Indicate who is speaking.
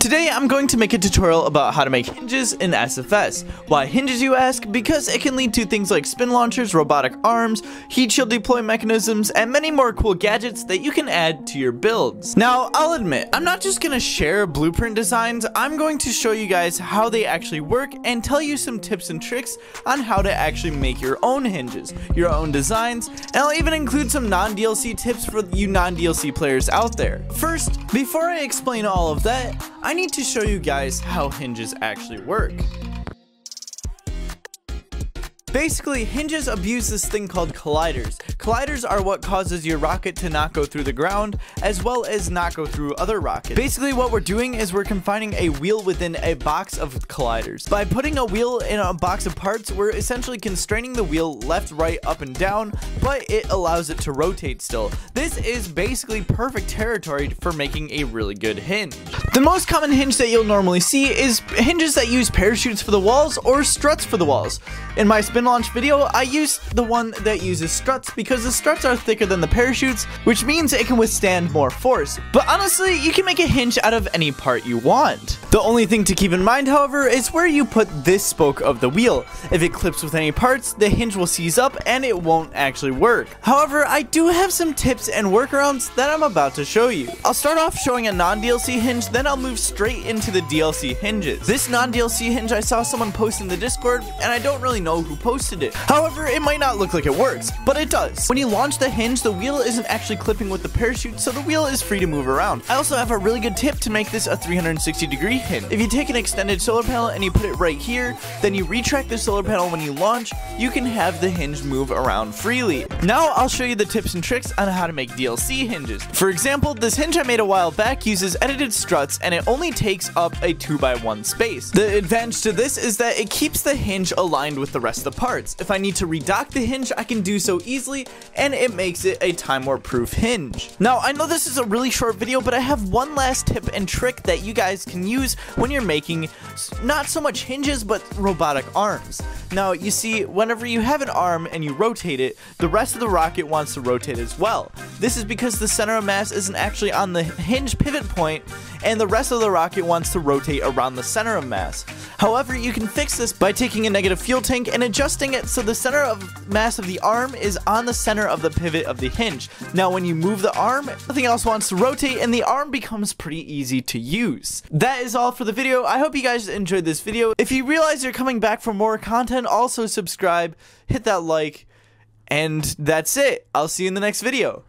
Speaker 1: Today I'm going to make a tutorial about how to make hinges in SFS. Why hinges you ask? Because it can lead to things like spin launchers, robotic arms, heat shield deploy mechanisms, and many more cool gadgets that you can add to your builds. Now I'll admit, I'm not just going to share blueprint designs, I'm going to show you guys how they actually work and tell you some tips and tricks on how to actually make your own hinges, your own designs, and I'll even include some non-DLC tips for you non-DLC players out there. First, before I explain all of that, need to show you guys how hinges actually work. Basically, hinges abuse this thing called colliders. Colliders are what causes your rocket to not go through the ground, as well as not go through other rockets. Basically, what we're doing is we're confining a wheel within a box of colliders. By putting a wheel in a box of parts, we're essentially constraining the wheel left, right, up, and down, but it allows it to rotate still. This is basically perfect territory for making a really good hinge. The most common hinge that you'll normally see is hinges that use parachutes for the walls or struts for the walls. In my spin launch video, I used the one that uses struts because the struts are thicker than the parachutes, which means it can withstand more force. But honestly, you can make a hinge out of any part you want. The only thing to keep in mind, however, is where you put this spoke of the wheel. If it clips with any parts, the hinge will seize up and it won't actually work. However, I do have some tips and workarounds that I'm about to show you. I'll start off showing a non-DLC hinge, then I'll move straight into the DLC hinges. This non-DLC hinge I saw someone post in the Discord, and I don't really know who posted posted it. However, it might not look like it works, but it does. When you launch the hinge, the wheel isn't actually clipping with the parachute, so the wheel is free to move around. I also have a really good tip to make this a 360 degree hinge. If you take an extended solar panel and you put it right here, then you retract the solar panel when you launch, you can have the hinge move around freely. Now I'll show you the tips and tricks on how to make DLC hinges. For example, this hinge I made a while back uses edited struts and it only takes up a 2x1 space. The advantage to this is that it keeps the hinge aligned with the rest of the parts. If I need to redock the hinge, I can do so easily, and it makes it a Time Warp proof hinge. Now, I know this is a really short video, but I have one last tip and trick that you guys can use when you're making not so much hinges, but robotic arms. Now, you see, whenever you have an arm and you rotate it, the rest of the rocket wants to rotate as well. This is because the center of mass isn't actually on the hinge pivot point, and the rest of the rocket wants to rotate around the center of mass. However, you can fix this by taking a negative fuel tank and adjusting it so the center of mass of the arm is on the center of the pivot of the hinge. Now, when you move the arm, nothing else wants to rotate and the arm becomes pretty easy to use. That is all for the video. I hope you guys enjoyed this video. If you realize you're coming back for more content, also subscribe, hit that like, and that's it. I'll see you in the next video.